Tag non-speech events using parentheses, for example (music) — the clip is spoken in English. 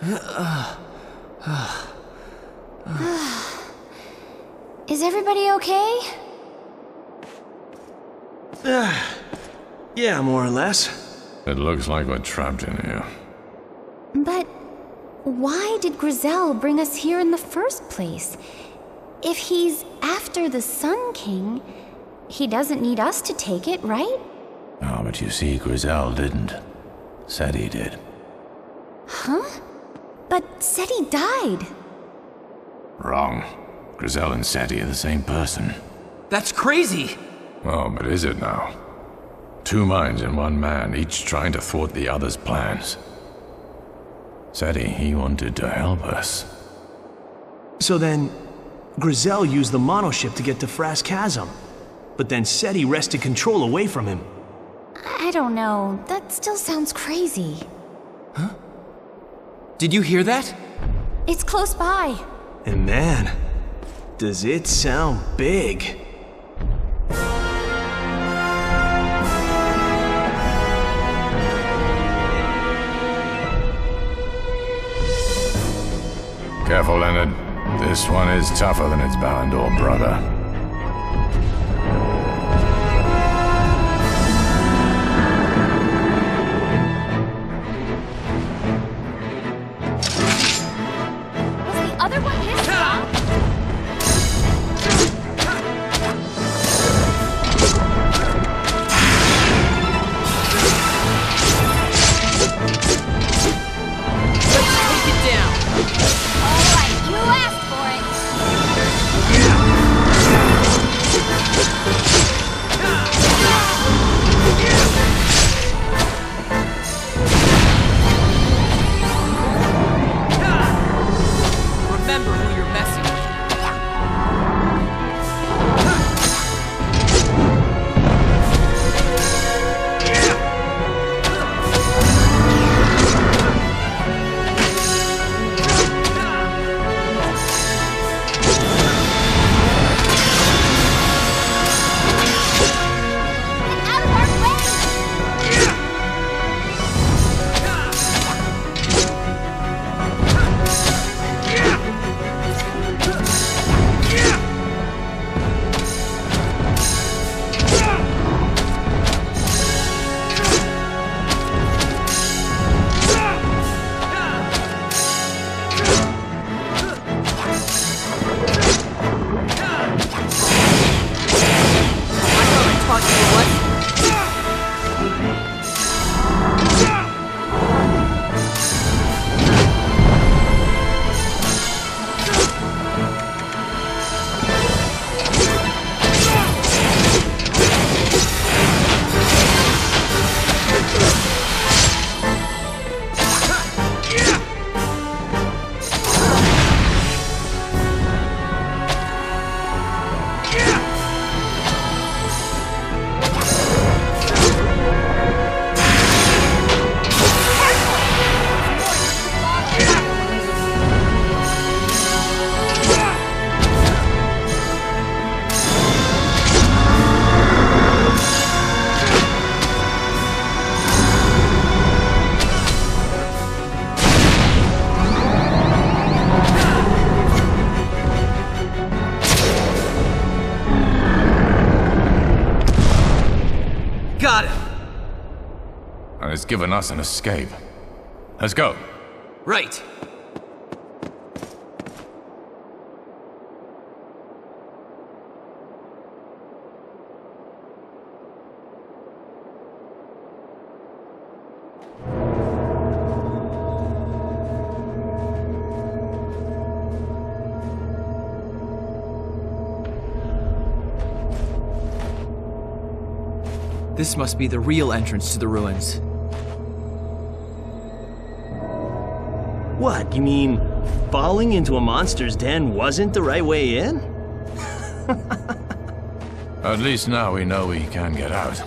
(sighs) Is everybody okay? (sighs) Yeah, more or less. It looks like we're trapped in here. But why did Grazel bring us here in the first place? If he's after the Sun King, he doesn't need us to take it, right? Oh, but you see, Grazel didn't. Said he did. Huh? But Seti died. Wrong. Grazel and Seti are the same person. That's crazy! Oh, but is it now? Two minds in one man, each trying to thwart the other's plans. Seti, he wanted to help us. So then, Grazel used the monoship to get to Frass Chasm. But then Seti wrested control away from him. I don't know. That still sounds crazy. Did you hear that? It's close by. And man, does it sound big. Careful, Leonard. This one is tougher than its Balandor brother. I It's given us an escape. Let's go. Right. This must be the real entrance to the ruins. What, you mean falling into a monster's den wasn't the right way in? (laughs) At least now we know we can get out.